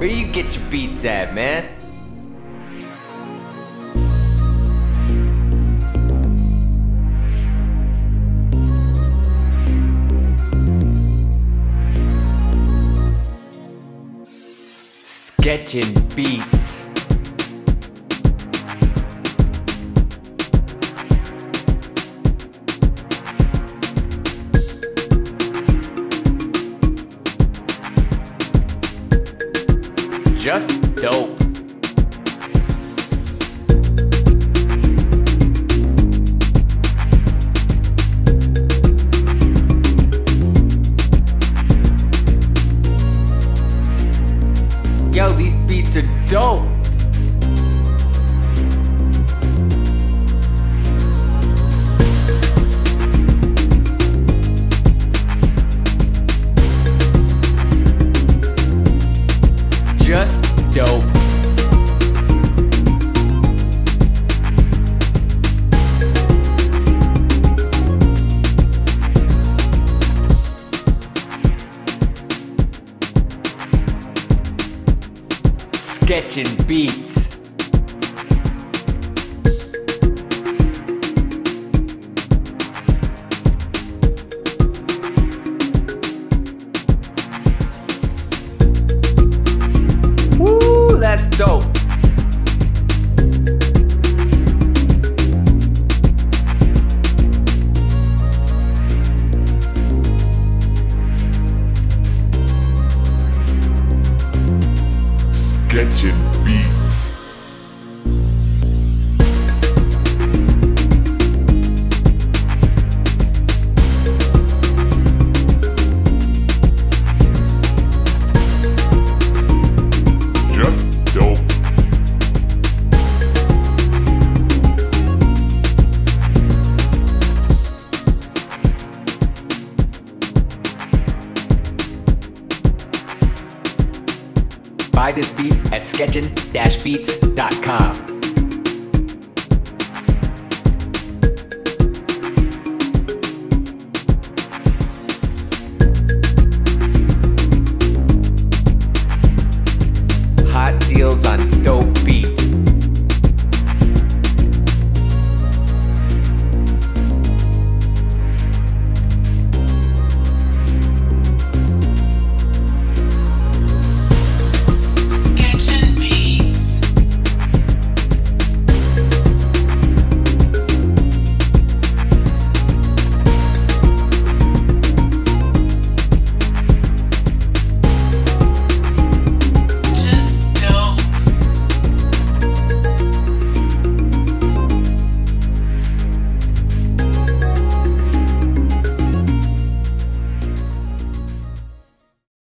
Where you get your beats at, man? Sketchin Beats. Just dope. Yo, these beats are dope. Sketchin Beats. Woo, that's dope. Sketchin Beats. buy this beat at sketchin-beats.com. Hot deals on dope